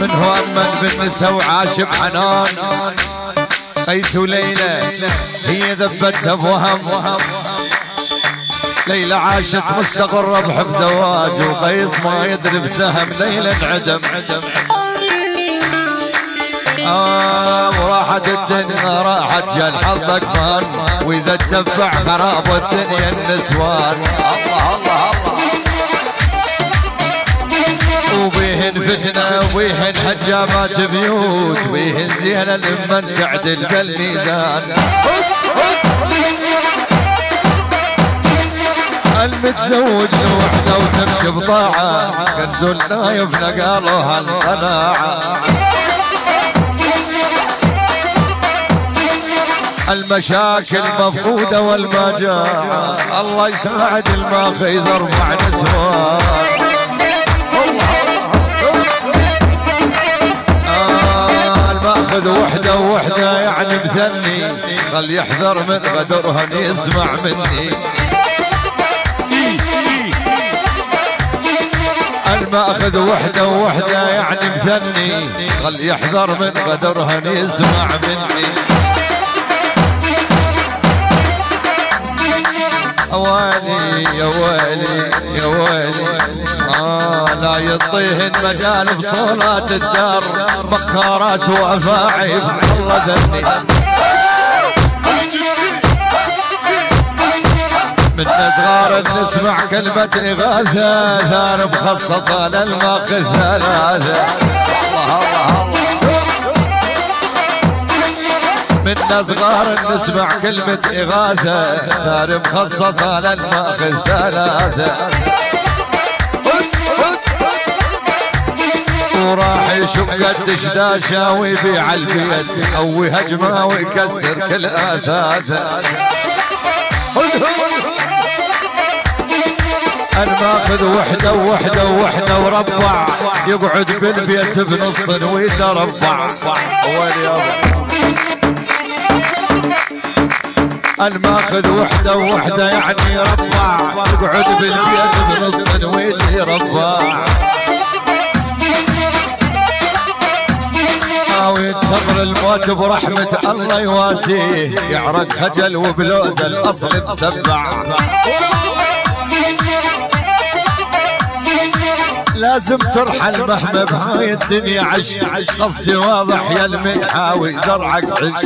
من هو أمن بالنسا وعاش بحنان قيس وليلى هي ذبتها بوهم ليلى عاشت مستقرة بحب زواج وقيس ما يدري بسهم ليلى انعدم آه وراحت الدنيا راحت جل حظك فان. وإذا تتبع خراب الدنيا النسوان. الله الله الله. وبيهن فتنة وبيهن حجامات بيوت وبيهن زينة لمن تعدل بالميزان المتزوج لوحده وتمشي بطاعة كنز النايف نقالوها القناعة. المشاكل مفقودة والمجاعة الله يساعد الماخذ يرفع نسوان. الماخذ وحده وحده يعني مثني. خل يحذر من غدرهن يسمع مني. المأخذ وحده وحده يعني مثني. خل يحذر من غدرهن يسمع مني. ويلي يا ويلي يا ويلي. لا يطيه المجال بصولات الدار بكارات وأفاعي الله ذني من صغار نسمع كلمة إغاثة ثار مخصصة للماخذ ثلاثة. الله الله الله. من صغار نسمع كلمة إغاثة ثار مخصصة للماخذ ثلاثة. وراح يشق الدشداشة ويبيع البيت أو هجمة ويكسر كل آثاثه الماخذ وحدة وحده وحده وربع يقعد بالبيت بنص ويتربع. وين الماخذ وحدة وحده يعني ربع يقعد بالبيت بنص ويتربع. وينتظر الموت برحمة الله يواسيه يعرق هجل وبلوز الأصل مسبع لازم ترحل مهما بهاي الدنيا عش قصدي واضح يا المنحاوي زرعك عش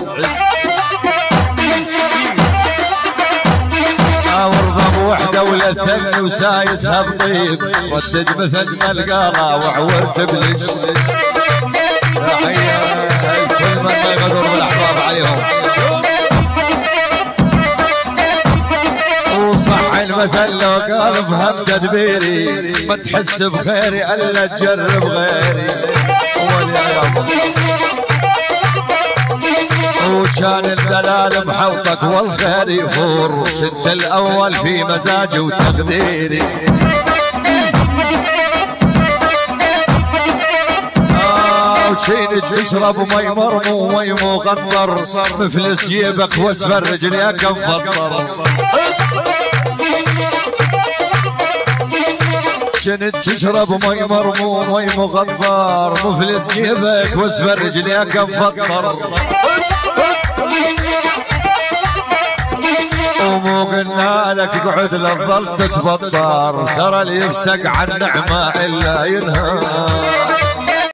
ورضى بوحدة ولا ثن وسايسها بطيب ردد مثل ما القارة وعورت بلش المثل لو قال بهم تدبيري ما تحس بخيري إلا تجرب غيري. وكان الدلال محوطك والخير يفور كنت الأول في مزاجي وتقديري. وشين تشرب مي مرمو مي مغطر مفلس جيبك واسفل رجليك مفطر شنت تشرب مي مرمو مي مغطر مفلس جيبك واسفل رجليك مفطر ومو قلنا لك اقعد للظل تتبطر. ترى اللي يفسق عن نعمة إلا ينهار.